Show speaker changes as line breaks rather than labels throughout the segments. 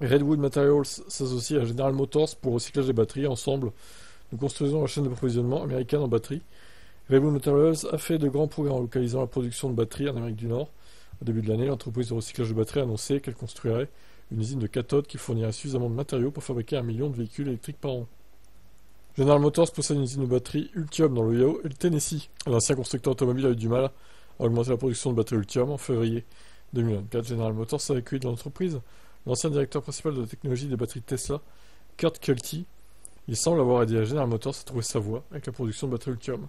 Redwood Materials s'associe à General Motors pour recyclage des batteries. Ensemble, nous construisons la chaîne d'approvisionnement américaine en batteries. Redwood Materials a fait de grands progrès en localisant la production de batteries en Amérique du Nord. Au début de l'année, l'entreprise de recyclage de batteries a annoncé qu'elle construirait une usine de cathodes qui fournirait suffisamment de matériaux pour fabriquer un million de véhicules électriques par an. General Motors possède une usine de batteries Ultium dans l'Ohio et le Tennessee. L'ancien constructeur automobile a eu du mal à augmenter la production de batteries Ultium. En février 2024, General Motors a accueilli de l'entreprise l'ancien directeur principal de la technologie des batteries Tesla, Kurt Kelty. Il semble avoir aidé à General Motors à trouver sa voie avec la production de batteries Ultium.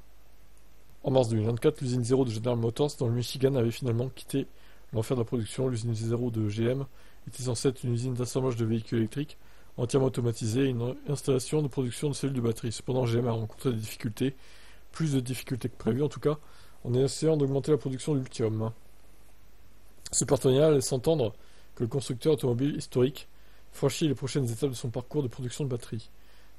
En mars 2024, l'usine 0 de General Motors dans le Michigan avait finalement quitté l'enfer de la production. L'usine 0 de GM était censée être une usine d'assemblage de véhicules électriques entièrement automatisée et une installation de production de cellules de batterie. Cependant, GM a rencontré des difficultés, plus de difficultés que prévu en tout cas, en essayant d'augmenter la production de lithium. Ce partenariat laisse entendre que le constructeur automobile historique franchit les prochaines étapes de son parcours de production de batteries.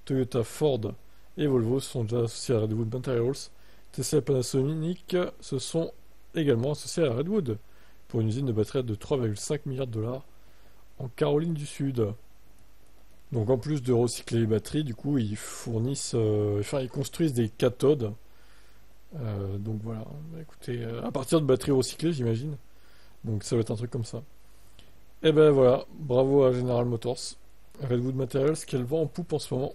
Toyota, Ford et Volvo sont déjà associés à Redwood Materials. Tesla et Panasonic se sont également associés à Redwood pour une usine de batteries de 3,5 milliards de dollars en Caroline du Sud. Donc en plus de recycler les batteries, du coup ils fournissent, euh, enfin ils construisent des cathodes. Euh, donc voilà, écoutez, euh, à partir de batteries recyclées j'imagine. Donc ça va être un truc comme ça. Et ben voilà, bravo à General Motors, Redwood Materials, qu'elle vend en poupe en ce moment.